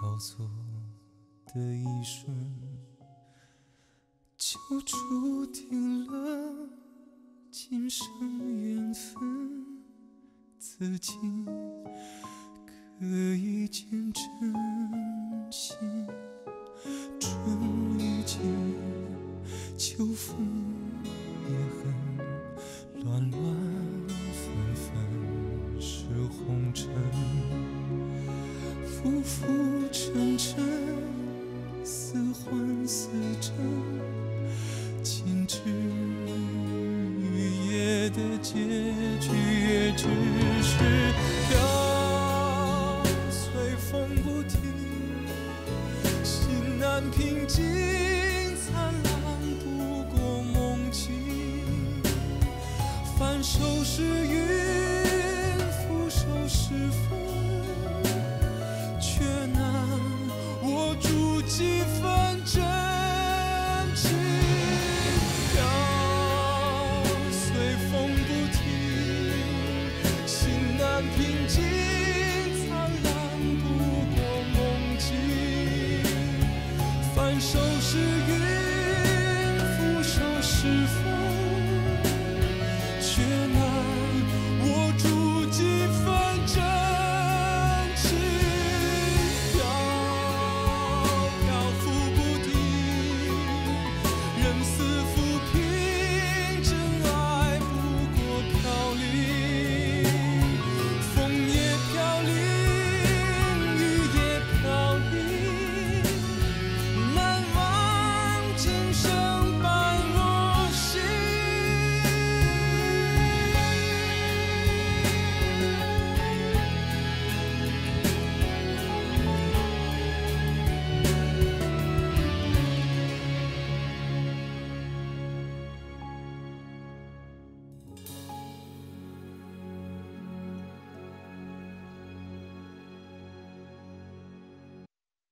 交错的一瞬，就注定了今生缘分，自己可以见证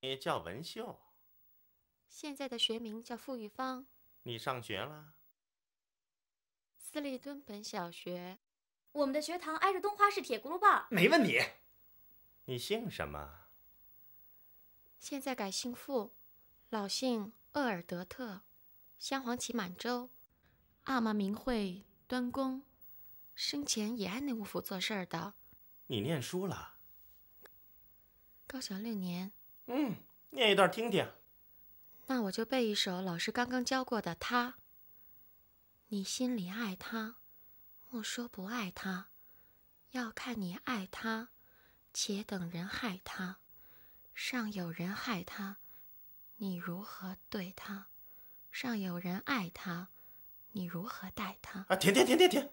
你叫文秀，现在的学名叫傅玉芳，你上学了？私立敦本小学。我们的学堂挨着东花市铁轱辘棒。没问题。你姓什么？现在改姓傅，老姓鄂尔德特，镶黄旗满洲，阿玛明慧端公，生前也爱内务府做事儿的。你念书了？高小六年，嗯，念一段听听。那我就背一首老师刚刚教过的《他》。你心里爱他，莫说不爱他，要看你爱他，且等人害他。上有人害他，你如何对他？上有人爱他，你如何待他？啊，停停停停停，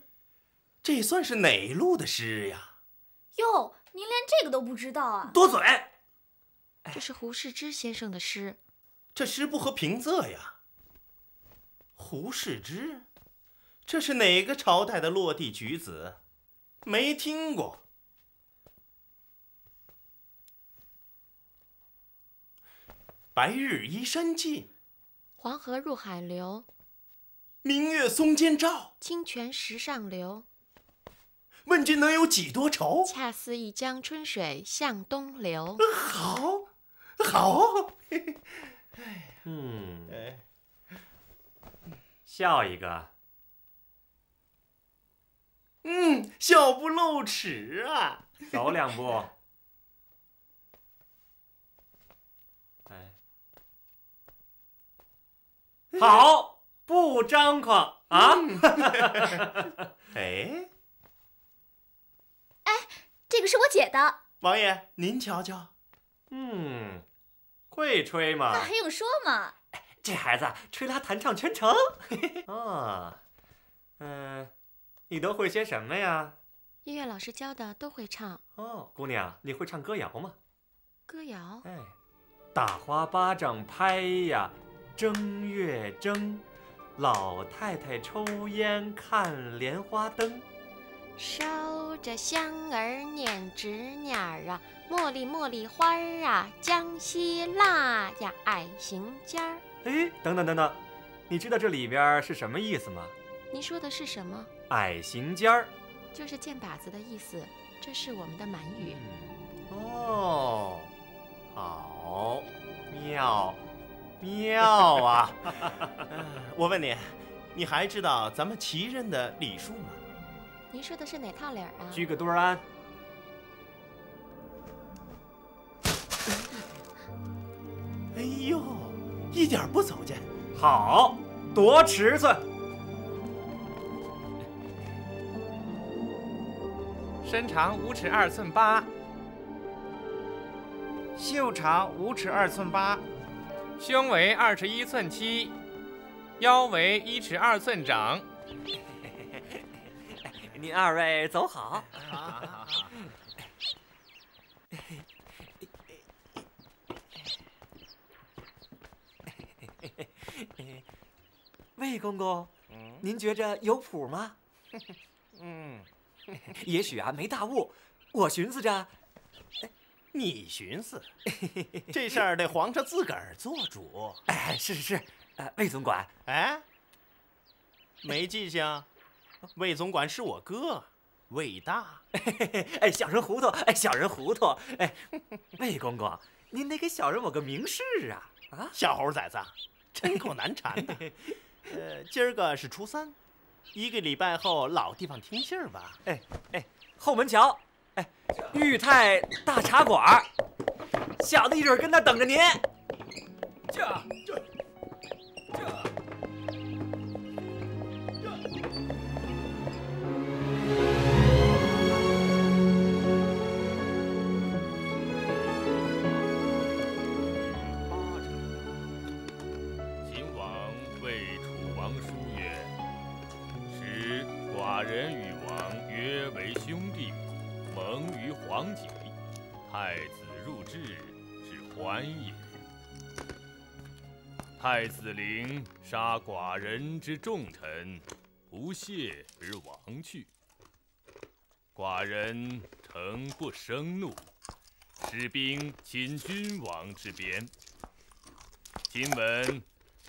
这算是哪路的诗呀？哟，您连这个都不知道啊？多嘴！这是胡适之先生的诗。这诗不合平仄呀。胡适之，这是哪个朝代的落地举子？没听过。白日依山尽，黄河入海流，明月松间照。清泉石上流。问君能有几多愁？恰似一江春水向东流。好，好。嗯，哎，笑一个。嗯，笑不露齿啊。走两步。哎，好，不张狂啊！哎哎，这个是我姐的，王爷您瞧瞧，嗯，会吹吗那？还用说吗？这孩子吹拉弹唱全程。哦，嗯、你都会些什么呀？音乐老师教的都会唱哦，姑娘，你会唱歌谣吗？歌谣。哎，大花巴掌拍呀，正月正，老太太抽烟看莲花灯。烧着香儿念纸捻儿啊，茉莉茉莉花儿啊，江西辣呀，矮行尖儿。哎，等等等等，你知道这里边是什么意思吗？您说的是什么？矮行尖儿。就是箭靶子的意思，这是我们的满语。哦，好，妙，妙啊！嗯 我问你，你还知道咱们旗人的礼数吗？您说的是哪套理儿啊？鞠个躬儿安。哎呦，一点不走见。好，多尺寸。身长五尺二寸八，袖长五尺二寸八，胸围二尺一寸七，腰围一尺二寸整。您二位走好。魏公公，您觉着有谱吗？嗯，也许啊没大误，我寻思着，你寻思，这事儿得皇上自个儿做主。哎，是是是，呃，魏总管，哎，没记性？魏总管是我哥，魏大。哎，小人糊涂，哎，小人糊涂，哎，魏公公，您得给小人我个明示啊啊！小猴崽子，真够难缠的。呃，今儿个是初三，一个礼拜后老地方听信儿吧。哎哎，后门桥，哎，裕泰大茶馆，小的一准儿跟那儿等着您。这这这。太子入质，是欢也。太子陵杀寡人之重臣，不谢而亡去。寡人诚不生怒，使兵侵君王之边。今闻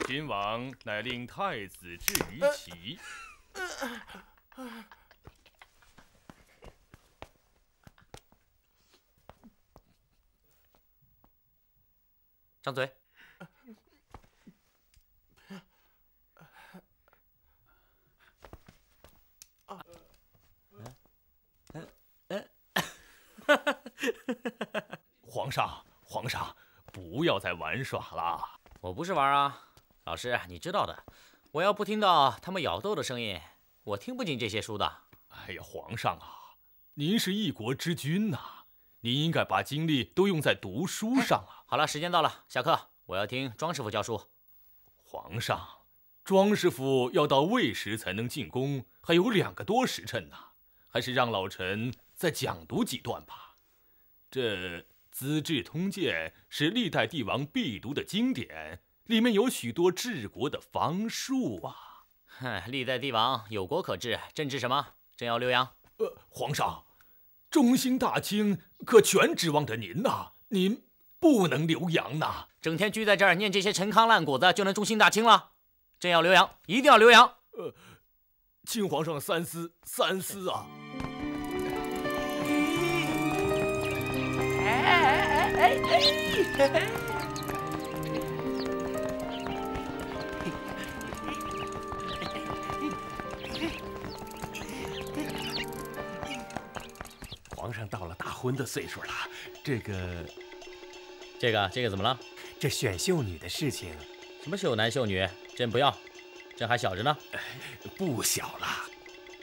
君王乃令太子至于齐，张嘴。皇上，皇上，不要再玩耍了。我不是玩啊，老师，你知道的，我要不听到他们咬豆的声音，我听不进这些书的。哎呀，皇上啊，您是一国之君呐、您应该把精力都用在读书上啊。好了，时间到了，下课，我要听庄师傅教书。皇上，庄师傅要到未时才能进宫，还有两个多时辰呢，还是让老臣再讲读几段吧。这《资治通鉴》是历代帝王必读的经典，里面有许多治国的方术啊。哼，历代帝王有国可治，朕治什么？朕要留洋。呃，皇上，中兴大清可全指望着您呐、您不能留洋呐、整天聚在这儿念这些陈糠烂谷子，就能中兴大清了？朕要留洋，一定要留洋。呃请皇上三思三思啊！皇上到了大婚的岁数了，这个这个这个怎么了？这选秀女的事情，什么秀男秀女？朕不要，朕还小着呢，不小了。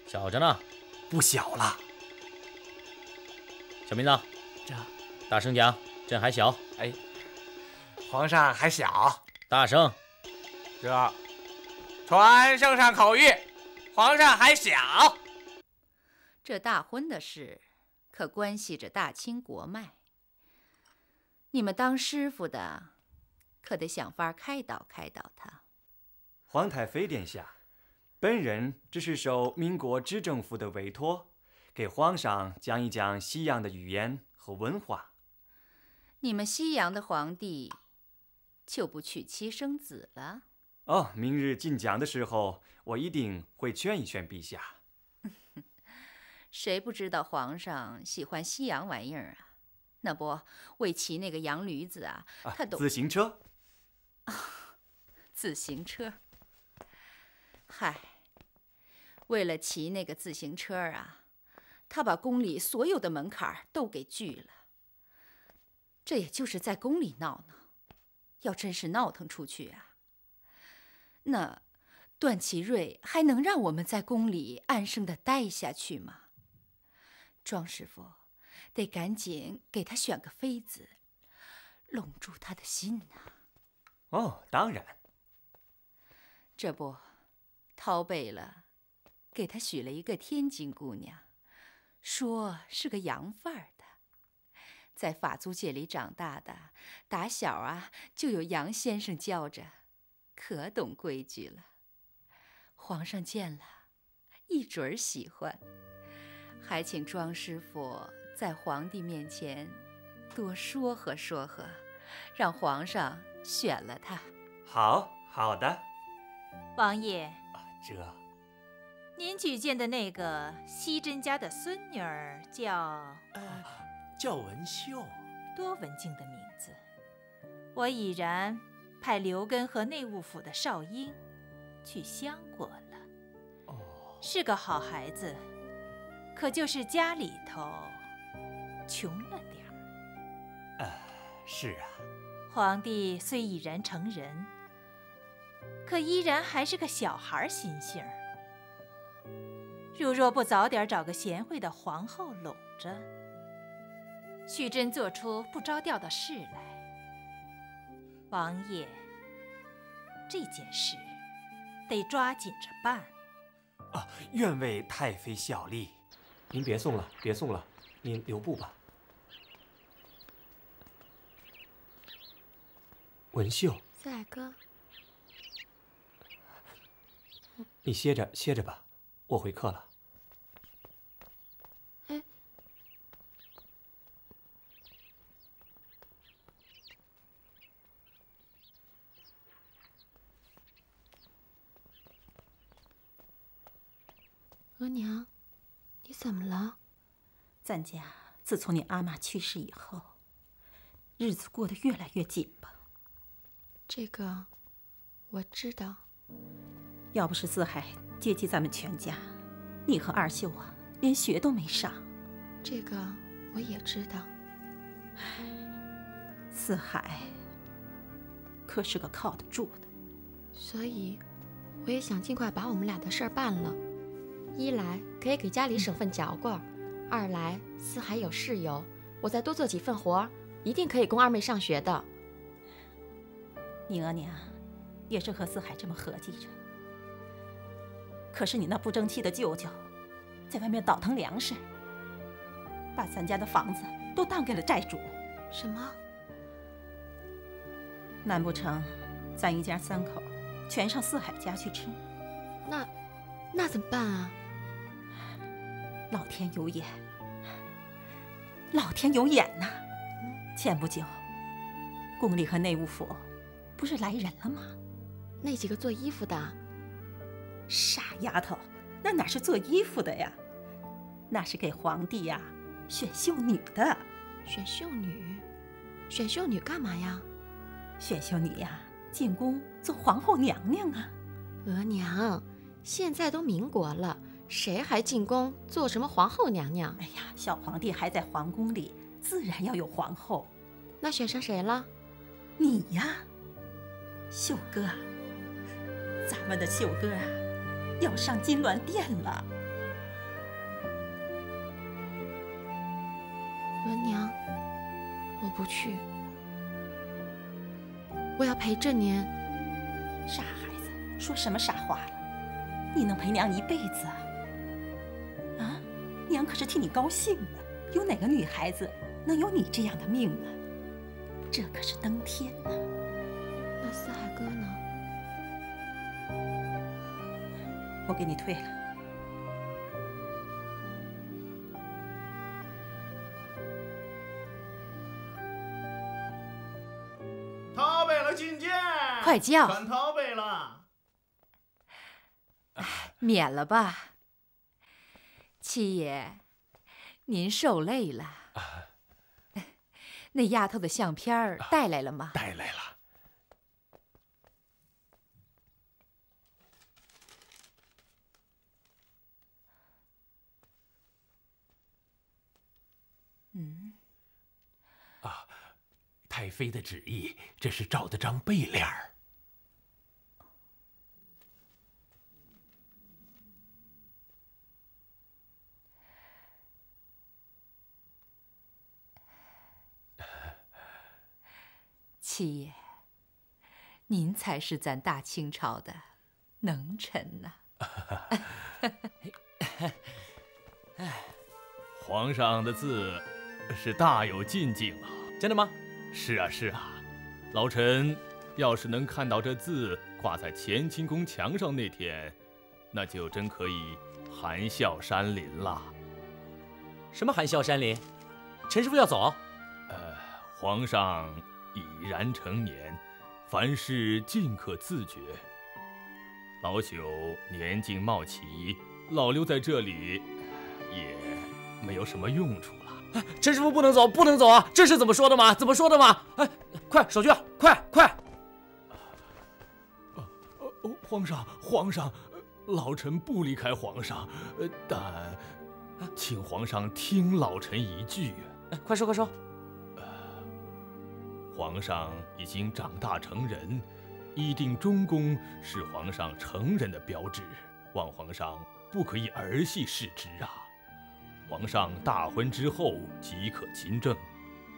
小着呢。不小了。小明子，这大声讲，朕还小。哎，皇上还小，大声，这传圣上口谕，皇上还小。这大婚的事，可关系着大清国脉。你们当师傅的，可得想法开导开导他。皇太妃殿下，本人只是受民国执政府的委托，给皇上讲一讲西洋的语言和文化。你们西洋的皇帝，就不娶妻生子了？哦，明日进讲的时候，我一定会劝一劝陛下。谁不知道皇上喜欢西洋玩意儿啊？那不为骑那个洋驴子啊，啊他都自行车。自行车。嗨，为了骑那个自行车啊，他把宫里所有的门槛儿都给锯了。这也就是在宫里闹闹，要真是闹腾出去啊，那段祺瑞还能让我们在宫里安生的待下去吗？庄师傅得赶紧给他选个妃子，笼住他的心呐、哦，当然。这不，掏贝勒给他许了一个天津姑娘，说是个洋范儿的，在法租界里长大的，打小啊就有杨先生教着，可懂规矩了。皇上见了，一准儿喜欢，还请庄师傅在皇帝面前多说和说和，让皇上选了他。好好的，王爷，这您举荐的那个西珍家的孙女儿叫叫文秀。多文静的名字。我已然派刘根和内务府的少英去相国了。哦是个好孩子，可就是家里头穷了点儿。是啊，皇帝虽已然成人，可依然还是个小孩儿心性儿。如若不早点找个贤惠的皇后拢着，许真做出不着调的事来，王爷，这件事得抓紧着办。啊，愿为太妃效力。您别送了，别送了，您留步吧。文秀，四海哥，你歇着歇着吧，我回课了。哎，额娘，你怎么了？咱家自从你阿妈去世以后，日子过得越来越紧吧。这个我知道。要不是四海接济咱们全家，你和二秀啊，连学都没上。这个我也知道。四海可是个靠得住的。所以，我也想尽快把我们俩的事儿办了。一来可以给家里省份嚼棍儿，二来四海有室友，我再多做几份活，一定可以供二妹上学的。你额娘也是和四海这么合计着。可是你那不争气的舅舅，在外面倒腾粮食，把咱家的房子都当给了债主。什么？难不成咱一家三口全上四海家去吃？那那怎么办啊？老天有眼，老天有眼呐！前不久，宫里和内务府不是来人了吗？那几个做衣服的。傻丫头，那哪是做衣服的呀？那是给皇帝呀选秀女的。选秀女？选秀女干嘛呀？选秀女呀，进宫做皇后娘娘啊。额娘，现在都民国了，谁还进宫做什么皇后娘娘？哎呀，小皇帝还在皇宫里，自然要有皇后。那选上谁了？你呀，秀哥。咱们的秀哥啊，要上金銮殿了。额娘，我不去，我要陪着您。傻孩子，说什么傻话了？你能陪娘一辈子啊？啊，娘可是替你高兴呢。有哪个女孩子能有你这样的命啊？这可是登天呐！那四海哥呢？我给你退了。陶贝勒觐见，快叫传陶贝勒。免了吧，七爷，您受累了。那丫头的相片儿带来了吗？带来了。嗯，啊，太妃的旨意，这是照的张背脸儿。七爷，您才是咱大清朝的能臣呐！皇上的字是大有进境啊！真的吗？是啊，是啊。老臣要是能看到这字挂在乾清宫墙上那天，那就真可以含笑山林了。什么含笑山林？陈师傅要走？呃，皇上已然成年，凡事尽可自觉。老朽年近冒起，老留在这里也没有什么用处了。陈师傅不能走，不能走啊！这是怎么说的吗？怎么说的吗？哎，快手续，快快！呃，皇上，皇上，老臣不离开皇上，呃，但请皇上听老臣一句。哎快说快说。皇上已经长大成人，议定中宫是皇上成人的标志，望皇上不可以儿戏视之啊！皇上大婚之后即可亲政，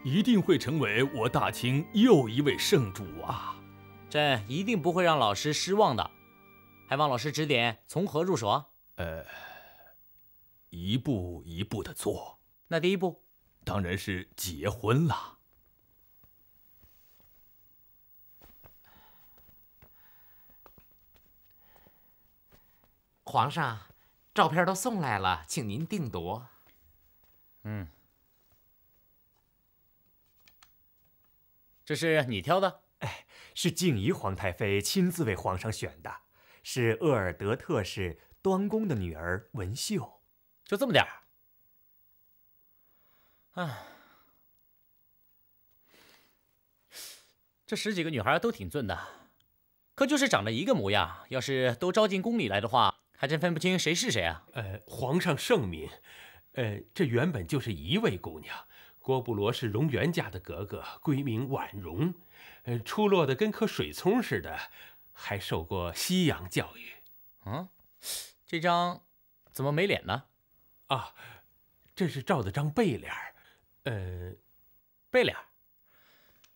一定会成为我大清又一位圣主啊！朕一定不会让老师失望的，还望老师指点从何入手啊？呃，一步一步的做。那第一步，当然是结婚了。皇上，照片都送来了，请您定夺。嗯，这是你挑的？哎，是静怡皇太妃亲自为皇上选的，是鄂尔德特氏端公的女儿文秀。就这么点儿？啊，这十几个女孩都挺俊的，可就是长得一个模样。要是都招进宫里来的话，还真分不清谁是谁啊！呃，皇上圣明，呃，这原本就是一位姑娘，郭布罗是荣源家的格格，闺名婉容，呃，出落的跟颗水葱似的，还受过西洋教育。嗯，这张怎么没脸呢？啊，这是照的张背脸儿，呃，背脸。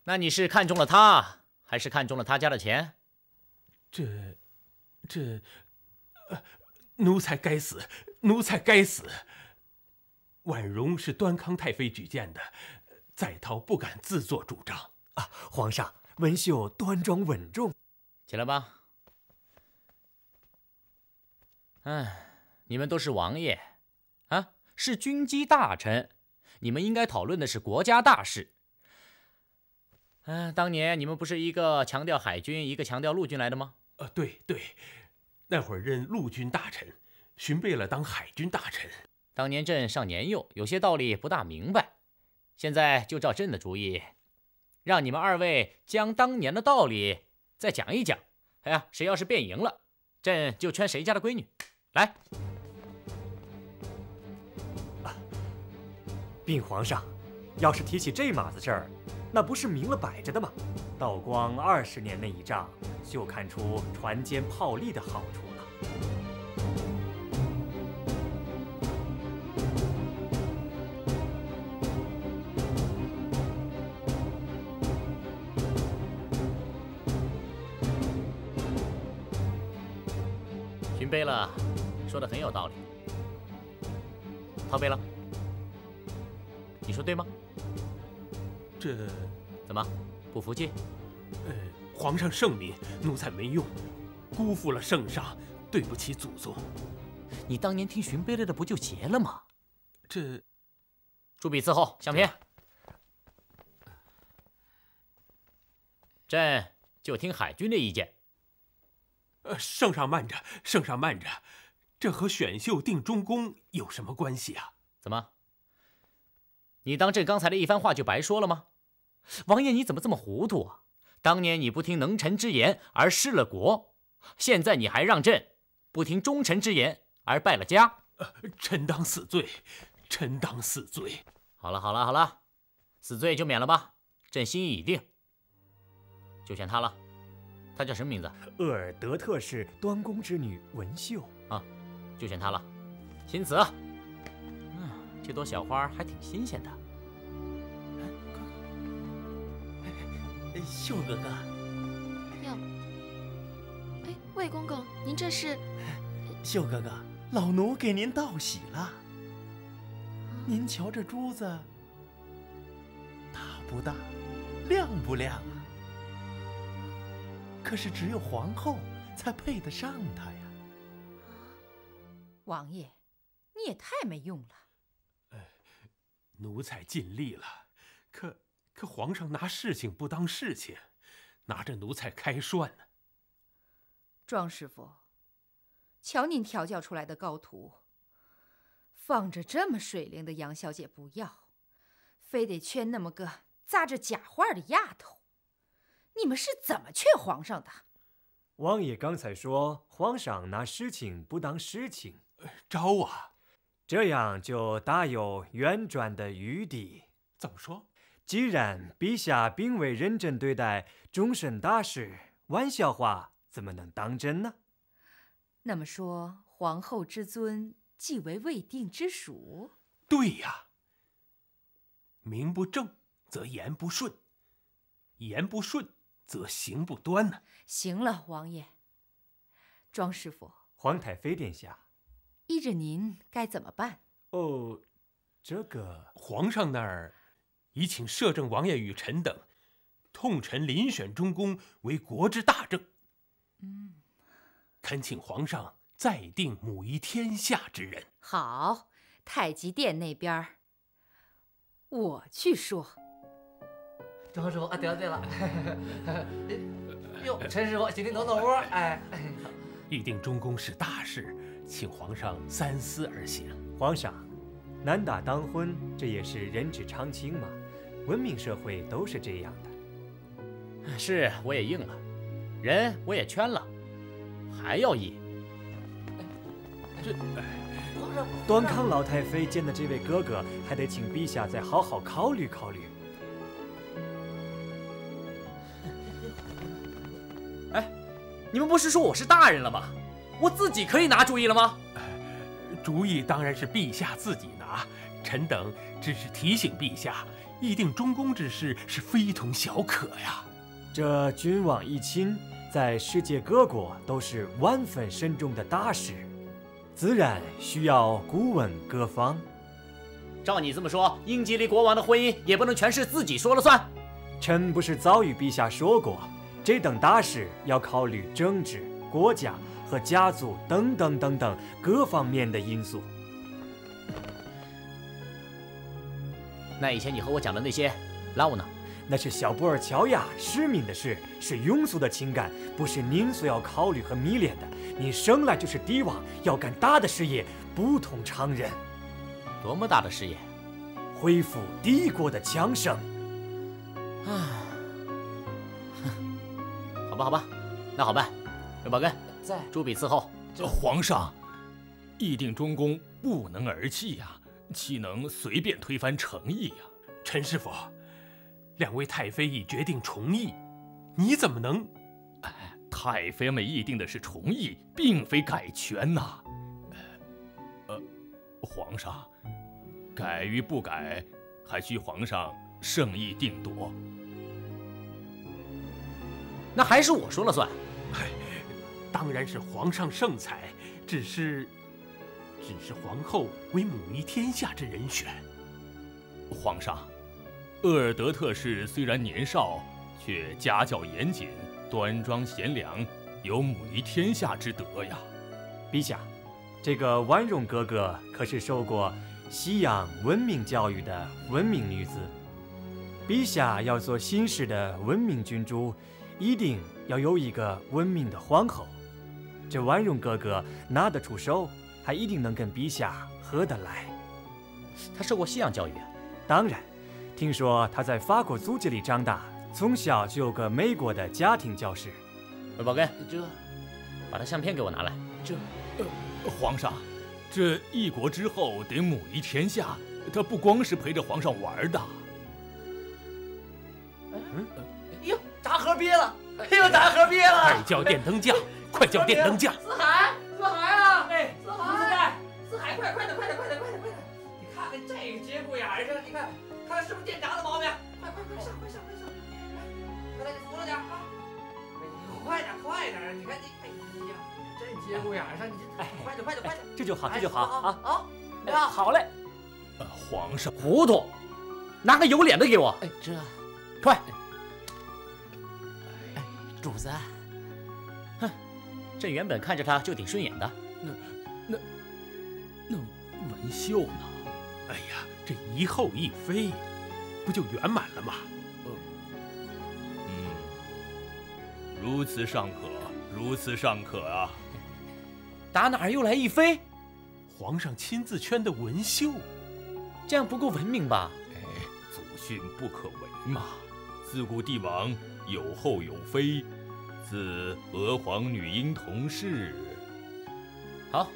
那你是看中了他，还是看中了他家的钱？这，这。奴才该死，奴才该死。婉容是端康太妃举荐的，在逃不敢自作主张啊！皇上，文秀端庄稳重，起来吧。哎，你们都是王爷，啊，是军机大臣，你们应该讨论的是国家大事。嗯，当年你们不是一个强调海军，一个强调陆军来的吗？呃，对对。那会儿任陆军大臣，寻贝勒当海军大臣。当年朕尚年幼，有些道理不大明白。现在就照朕的主意，让你们二位将当年的道理再讲一讲。哎呀，谁要是变赢了，朕就圈谁家的闺女。来，禀皇上，要是提起这码子事儿，那不是明了摆着的吗？道光二十年那一仗。就看出船坚炮利的好处了。勋贝勒说的很有道理。陶贝勒，你说对吗？这怎么不服气？呃。皇上圣明，奴才没用，辜负了圣上，对不起祖宗。你当年听荀贝勒的不就结了吗？这，朱笔伺候相片。朕就听海军的意见。呃，圣上慢着，圣上慢着，这和选秀定中宫有什么关系啊？怎么？你当朕刚才的一番话就白说了吗？王爷你怎么这么糊涂啊？当年你不听能臣之言而失了国，现在你还让朕不听忠臣之言而败了家。臣当死罪，臣当死罪。好了好了好了，死罪就免了吧，朕心意已定，就选他了。他叫什么名字？鄂尔德特氏端公之女文秀啊，就选他了。钦此。嗯，这朵小花还挺新鲜的。秀哥哥，哟，哎，魏公公，您这是？秀哥哥，老奴给您道喜了。您瞧这珠子，大不大，亮不亮啊？可是只有皇后才配得上它呀。王爷，你也太没用了。呃，奴才尽力了，可。可皇上拿事情不当事情，拿着奴才开涮呢。庄师傅，瞧您调教出来的高徒，放着这么水灵的杨小姐不要，非得圈那么个扎着假话的丫头，你们是怎么劝皇上的？王爷刚才说皇上拿事情不当事情，招啊，这样就大有圆转的余地。怎么说？既然陛下并未认真对待终身大事，玩笑话怎么能当真呢？那么说，皇后之尊即为未定之属？对呀。名不正则言不顺，言不顺则行不端呢。行了，王爷，庄师傅，皇太妃殿下，依着您该怎么办？哦，这个皇上那儿。已请摄政王爷与臣等，痛陈遴选中宫为国之大政。嗯，恳请皇上再定母仪天下之人。好，太极殿那边我去说。庄师傅啊，对了对了，哟，陈师傅，请您等等会儿。哎，预定中宫是大事，请皇上三思而行。皇上，男打当婚，这也是人之常情嘛。文明社会都是这样的，是我也应了，人我也圈了，还要议。这，端康老太妃见的这位哥哥，还得请陛下再好好考虑考虑。哎，你们不是说我是大人了吗？我自己可以拿主意了吗？主意当然是陛下自己拿，臣等只是提醒陛下。议定中宫之事是非同小可呀！这君王一亲，在世界各国都是万分慎重的大事，自然需要顾问各方。照你这么说，英吉利国王的婚姻也不能全是自己说了算？臣不是早与陛下说过，这等大事要考虑政治、国家和家族等等等等各方面的因素。那以前你和我讲的那些，love 呢？那是小布尔乔亚使命的事，是庸俗的情感，不是您所要考虑和迷恋的。您生来就是帝王，要干大的事业，不同常人。多么大的事业？恢复帝国的强盛。啊，好吧，好吧，那好办。刘宝根在，朱笔伺候。皇上，议定中宫不能儿戏呀。岂能随便推翻诚意呀，陈师傅，两位太妃已决定重议，你怎么能？太妃们议定的是重议，并非改权呐。呃，皇上，改与不改，还需皇上圣意定夺。那还是我说了算。哎，当然是皇上圣裁，只是。只是皇后为母仪天下之人选。皇上，鄂尔德特氏虽然年少，却家教严谨，端庄贤良，有母仪天下之德呀。陛下，这个婉容哥哥可是受过西洋文明教育的文明女子。陛下要做新式的文明君主，一定要有一个文明的皇后。这婉容哥哥拿得出手。他一定能跟陛下合得来。他受过西洋教育，啊当然，听说他在法国租界里长大，从小就有个美国的家庭教师。宝根，这，把他相片给我拿来。这，呃，皇上，这一国之后得母仪天下，他不光是陪着皇上玩的。嗯，哟，大河憋了！哎呦，砸河憋了！快叫电灯匠！快叫电灯匠！你看你，哎呀，这节骨眼上，你这，哎，快点，快点，快点！这就好，这就好啊！好，哎，好嘞。呃，皇上糊涂，拿个有脸的给我！哎，这，快！哎，主子。哼，朕原本看着他就挺顺眼的。那、那、那文秀呢？哎呀，这一后一妃，不就圆满了吗？嗯，如此尚可，如此尚可啊！打哪儿又来一妃？皇上亲自圈的文秀，这样不够文明吧？哎，祖训不可违嘛。自古帝王有后有妃。自娥皇女英同室，好，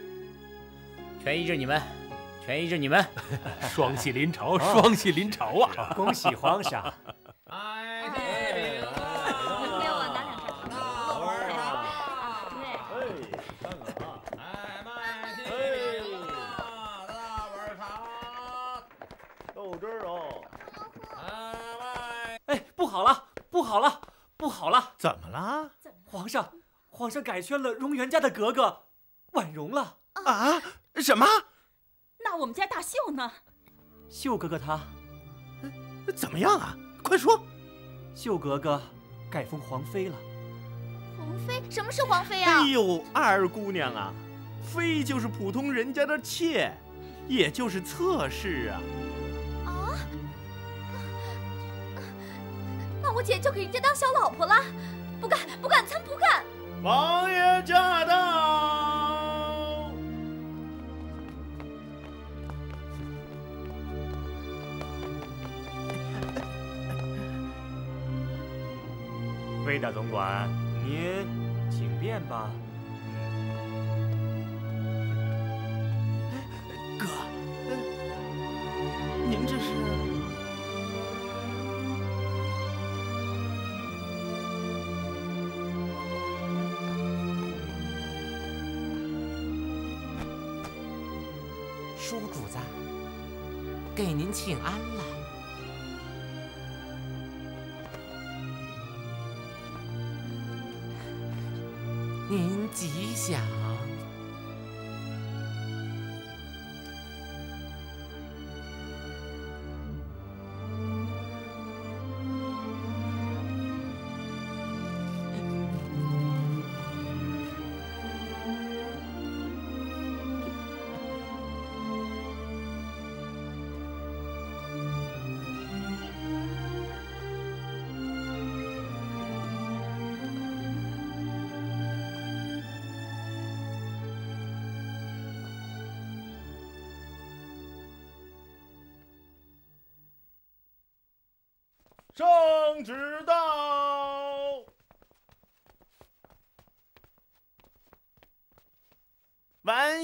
全依着你们，全依着你们，双喜临朝，双喜临朝啊！恭喜皇上！哎，给我拿两串糖葫芦。哎，看看啊！哎，麦提大碗茶，豆汁儿哦。哎，不好了，不好了，不好了！怎么了？皇上，皇上改宣了荣元家的格格，婉容了啊？什么？那我们家大秀呢？秀格格她怎么样啊？快说！秀格格改封皇妃了。皇妃？什么是皇妃啊？哎呦，二姑娘啊，妃就是普通人家的妾，也就是侧室啊。啊？那我姐就给人家当小老婆了？不干，不干，咱不干！王爷驾到！魏大总管，您请便吧。主子，给您请安了。您吉祥。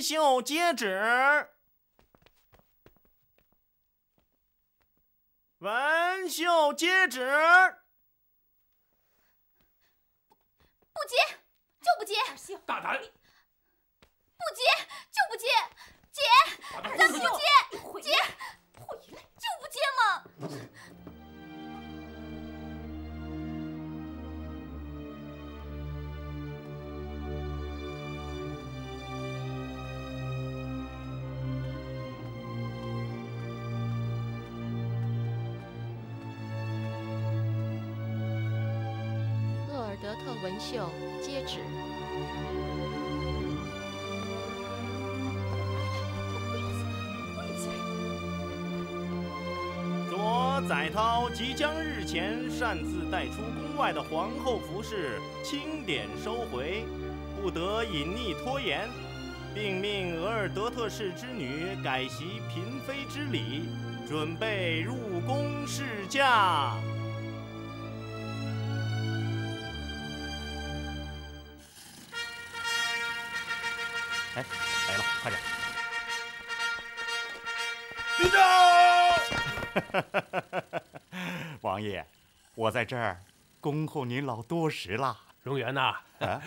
秀接旨。文秀接旨。特文秀接旨。左载涛即将日前擅自带出宫外的皇后服饰清点收回，不得隐匿拖延，并命额尔德特氏之女改袭嫔妃之礼，准备入宫侍驾。王爷，我在这儿恭候您老多时了。荣源呐，啊，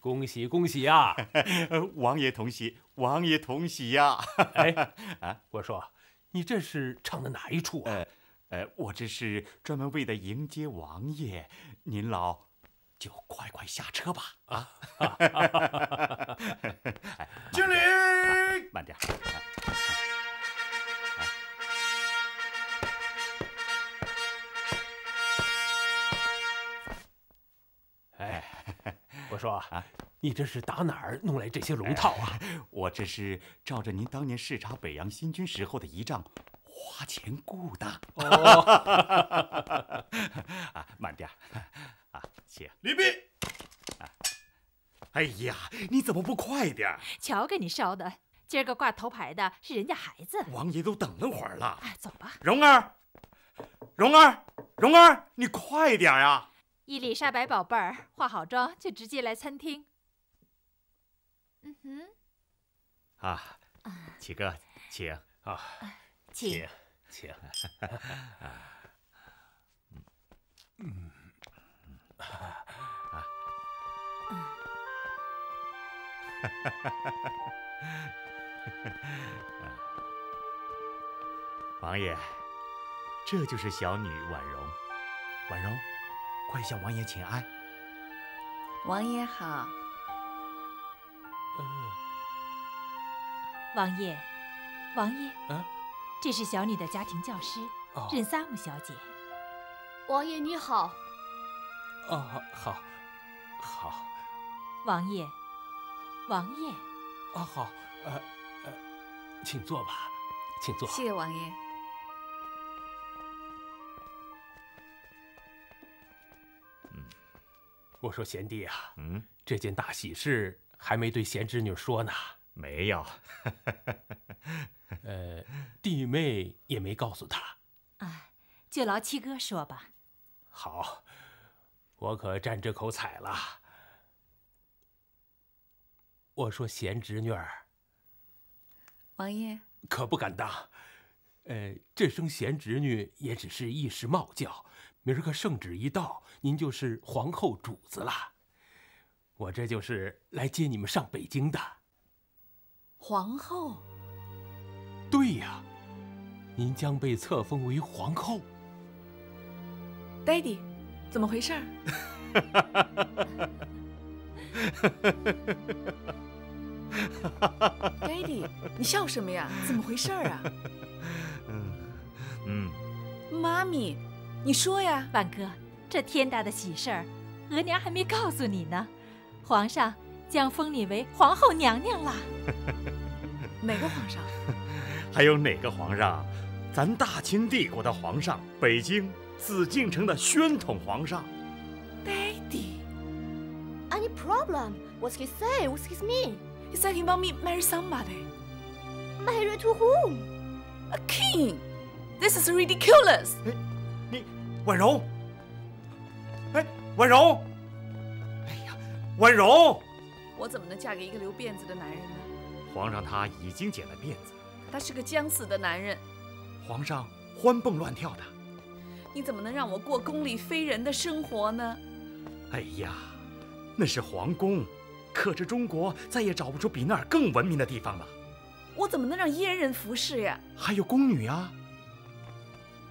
恭喜恭喜呀！王爷同喜，王爷同喜呀！哎，啊，我说，你这是唱的哪一出啊？呃，呃，我这是专门为了迎接王爷，您老就快快下车吧！啊！敬礼！慢点。哎，说啊，你这是打哪儿弄来这些龙套啊？我这是照着您当年视察北洋新军时候的仪仗，花钱雇的。哦，啊，慢点啊，请礼毕。哎呀，你怎么不快点？瞧给你烧的，今儿个挂头牌的是人家孩子。王爷都等了会儿了。哎，走吧。蓉儿，蓉儿，蓉儿，你快点呀！伊丽莎白宝贝儿，化好妆就直接来餐厅。嗯哼。啊，启哥，请啊，请请。嗯啊啊。王爷，这就是小女婉容。婉容，快向王爷请安。王爷好。王爷，王爷，啊，这是小女的家庭教师哦任萨姆小姐。王爷你好。哦，好，好，王爷，王爷，啊，好，呃，呃，请坐吧，请坐。谢王爷。我说贤弟啊，嗯，这件大喜事还没对贤侄女说呢。没有。呃，弟妹也没告诉她。啊，就劳七哥说吧。好，我可占这口彩了。我说贤侄女儿，王爷可不敢当。呃，这声贤侄女也只是一时冒叫，明儿个圣旨一到，您就是皇后主子了。我这就是来接你们上北京的。皇后。对呀，您将被册封为皇后。Daddy，怎么回事？Daddy，你笑什么呀？怎么回事啊？嗯嗯，妈咪，你说呀。万哥，这天大的喜事儿，额娘还没告诉你呢。皇上将封你为皇后娘娘啦。哪个皇上？还有哪个皇上？咱大清帝国的皇上，北京紫禁城的宣统皇上。Daddy。Any problem? What's he say? What's his mean? He said he want me marry somebody. Marry to whom? A king. This is ridiculous. 你，婉容。哎，婉容。哎呀，婉容。我怎么能嫁给一个留辫子的男人呢？皇上他已经剪了辫子，他是个将死的男人。皇上欢蹦乱跳的。你怎么能让我过宫里非人的生活呢？哎呀，那是皇宫，可这中国再也找不出比那儿更文明的地方了。我怎么能让阉人服侍呀？还有宫女啊！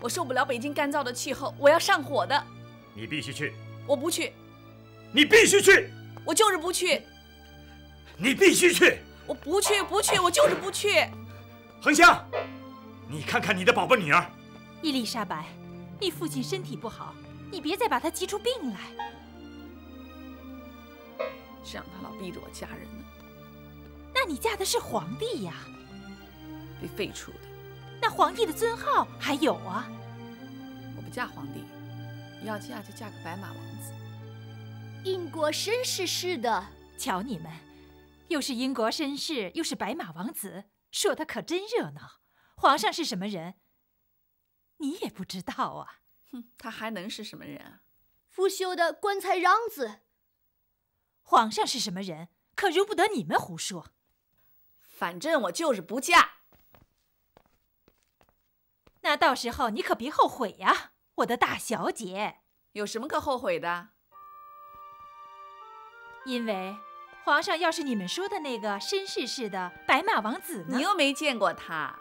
我受不了北京干燥的气候，我要上火的。你必须去。我不去。你必须去。我就是不去。你必须去。我不去，不去，我就是不去。恒香，你看看你的宝贝女儿。伊丽莎白，你父亲身体不好，你别再把他急出病来。谁让他老逼着我嫁人呢？那你嫁的是皇帝呀，被废除的。那皇帝的尊号还有啊。我不嫁皇帝，要嫁就嫁个白马王子。英国绅士似的。瞧你们，又是英国绅士，又是白马王子，说的可真热闹。皇上是什么人？你也不知道啊？哼，他还能是什么人啊？腐朽的棺材瓤子。皇上是什么人？可容不得你们胡说。反正我就是不嫁。那到时候你可别后悔呀，我的大小姐。有什么可后悔的？因为皇上要是你们说的那个绅士似的白马王子呢？你又没见过他，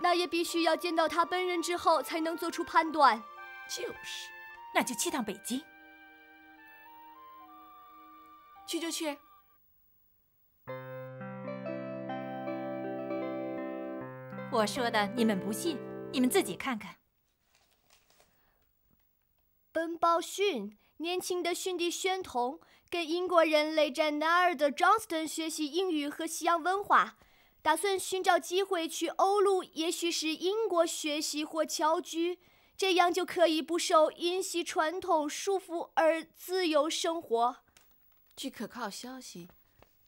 那也必须要见到他本人之后才能做出判断。就是，那就去趟北京。去就去。我说的你们不信，你们自己看看。本报讯：年轻的逊帝宣统跟英国人雷战南尔的 Johnston 学习英语和西洋文化，打算寻找机会去欧陆，也许是英国学习或侨居，这样就可以不受英系传统束缚而自由生活。据可靠消息，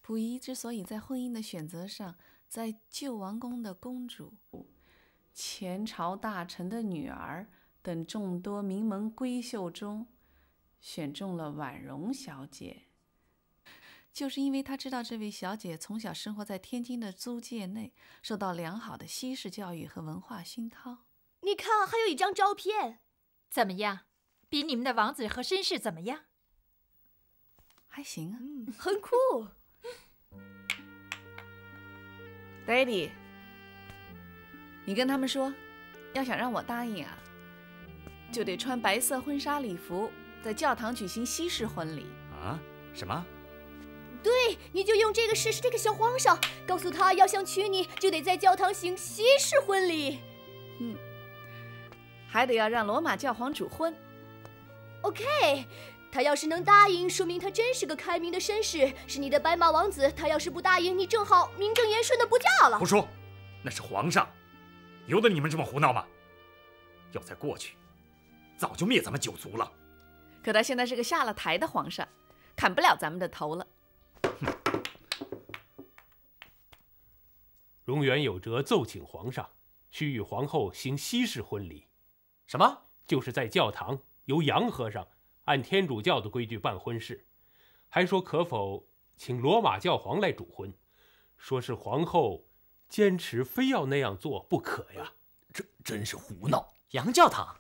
溥仪之所以在婚姻的选择上，在旧王宫的公主、前朝大臣的女儿等众多名门闺秀中，选中了婉容小姐，就是因为他知道这位小姐从小生活在天津的租界内，受到良好的西式教育和文化熏陶。你看，还有一张照片，怎么样？比你们的王子和绅士怎么样？还行啊，嗯，很酷。Daddy，你跟他们说，要想让我答应啊，就得穿白色婚纱礼服，在教堂举行西式婚礼。啊？什么？对，你就用这个试试这个小皇上，告诉他要想娶你，就得在教堂行西式婚礼。嗯，还得要让罗马教皇主婚。OK，他要是能答应，说明他真是个开明的绅士，是你的白马王子。他要是不答应，你正好名正言顺的不嫁了。胡说，那是皇上，由得你们这么胡闹吗？要在过去，早就灭咱们九族了。可他现在是个下了台的皇上，砍不了咱们的头了。荣元有折奏请皇上，需与皇后行西式婚礼。什么？就是在教堂由洋和尚按天主教的规矩办婚事，还说可否请罗马教皇来主婚，说是皇后坚持非要那样做不可呀。这真是胡闹！洋教堂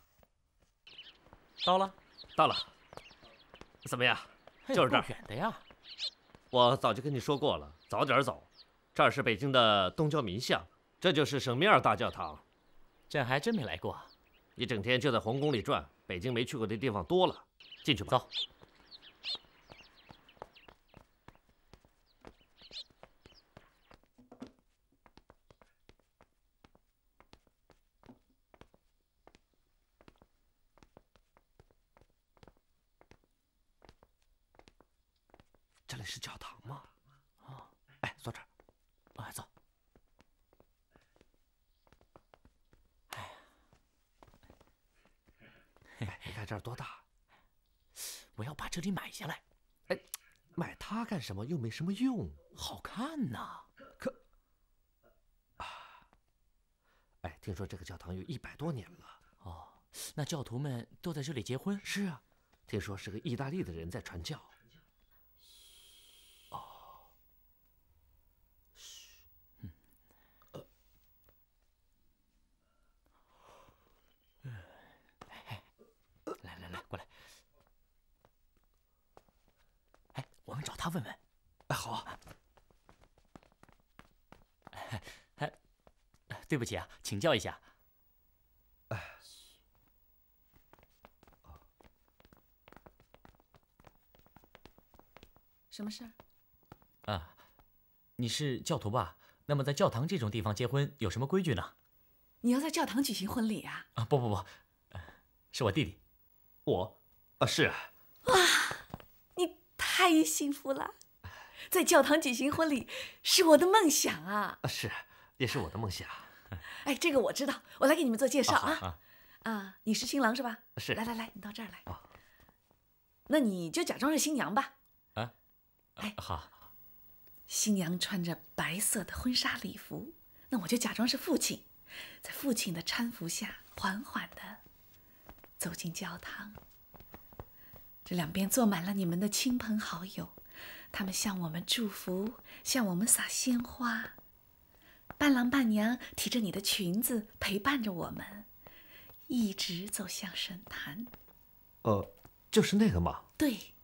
到了，到了，怎么样？就是这儿。远的呀。我早就跟你说过了，早点走。这儿是北京的东郊民巷，这就是圣米尔大教堂。朕还真没来过。一整天就在皇宫里转，北京没去过的地方多了。进去吧。走。是教堂吗？啊，哎，坐这儿。哎，走。哎，你看这儿多大？我要把这里买下来。哎，买它干什么？又没什么用。好看呐。可啊，哎，听说这个教堂有一百多年了。哦，那教徒们都在这里结婚？是啊，听说是个意大利的人在传教。哦，嘘，嗯，呃，来来来，过来。哎，我们找他问问。哎，好啊。哎，对不起啊，请教一下。哎，什么事儿？啊，你是教徒吧？那么在教堂这种地方结婚有什么规矩呢？你要在教堂举行婚礼啊？啊，不不不，是我弟弟。我啊，是啊。太幸福了！在教堂举行婚礼是我的梦想啊！是，也是我的梦想。哎，这个我知道，我来给你们做介绍啊。啊，啊你是新郎是吧？是。来来来，你到这儿来。那你就假装是新娘吧。啊，哎，好。新娘穿着白色的婚纱礼服，那我就假装是父亲，在父亲的搀扶下，缓缓的走进教堂。这两边坐满了你们的亲朋好友，他们向我们祝福，向我们撒鲜花。伴郎伴娘提着你的裙子，陪伴着我们，一直走向神坛。呃，就是那个吗？对，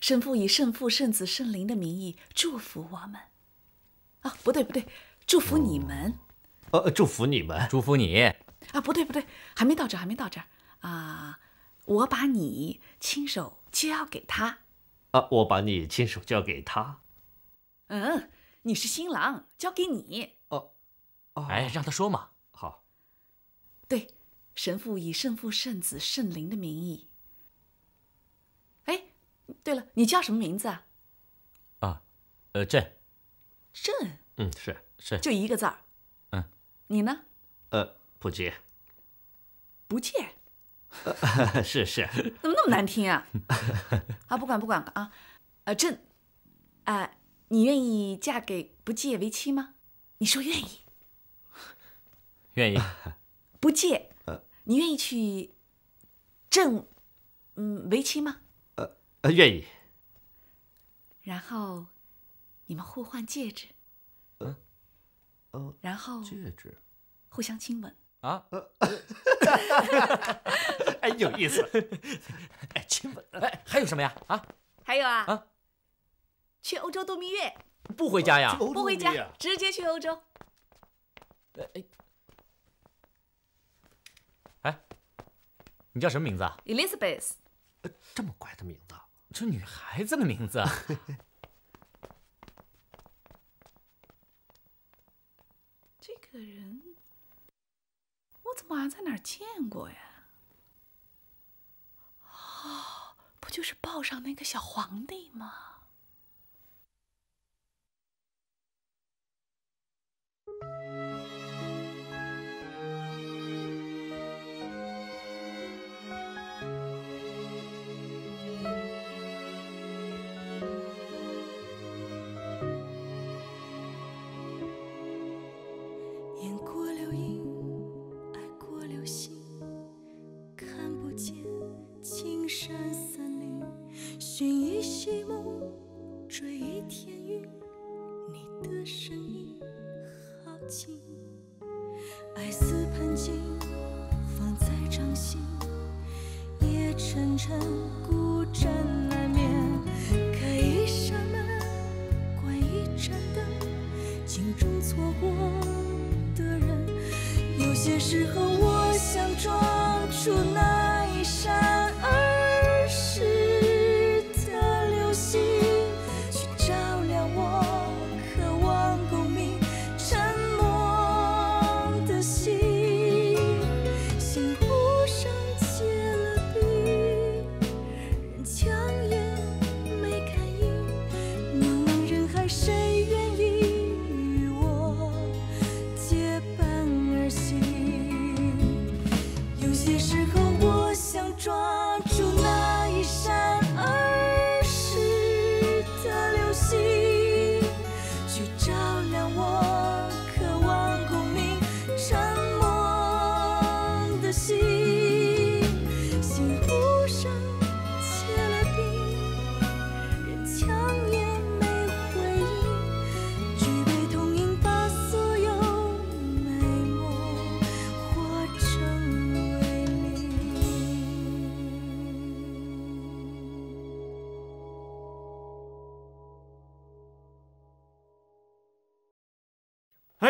神父以圣父、圣子、圣灵的名义祝福我们。啊，不对不对，祝福你们。呃，祝福你们，祝福你。啊，不对不对，还没到这儿，还没到这儿啊！我把你亲手交给他。啊，我把你亲手交给他。嗯，你是新郎，交给你。哦，哦哎，让他说嘛。好。对，神父以圣父、圣子、圣灵的名义。哎，对了，你叫什么名字啊？啊，呃，朕。朕。嗯，是是，就一个字儿。嗯。你呢？呃，不接。不借。是是。怎么那么难听啊？啊，不管不管啊，呃，朕，啊，你愿意嫁给不借为妻吗？你说愿意。愿意。不借，你愿意娶朕，嗯，为妻吗？呃呃，愿意。然后，你们互换戒指。嗯。哦。然后。戒指。互相亲吻。啊。哎，有意思。哎，亲吻。哎，还有什么呀？啊？还有啊。啊。去欧洲度蜜月。不回家呀？不回家，直接去欧洲。哎。哎，你叫什么名字啊？Elizabeth。这么乖的名字，这女孩子的名字。这个人，我怎么还在哪儿见过呀？啊，不就是报上那个小皇帝吗？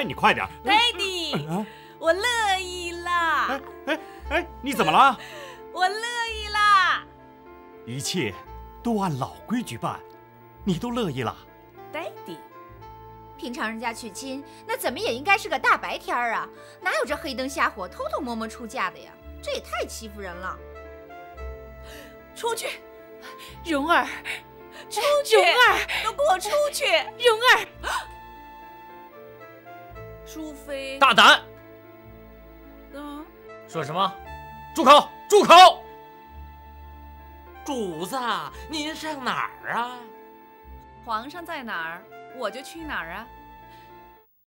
你快点！Daddy，我乐意啦！哎哎，你怎么了？我乐意啦一切都按老规矩办，你都乐意了。，Daddy。平常人家娶亲，那怎么也应该是个大白天儿啊，哪有这黑灯瞎火、偷偷摸摸出嫁的呀？这也太欺负人了！出去，蓉儿，出去，蓉儿，都给我出去！蓉儿，淑妃，大胆！嗯，说什么？住口！住口！主子，您上哪儿啊？皇上在哪儿，我就去哪儿啊。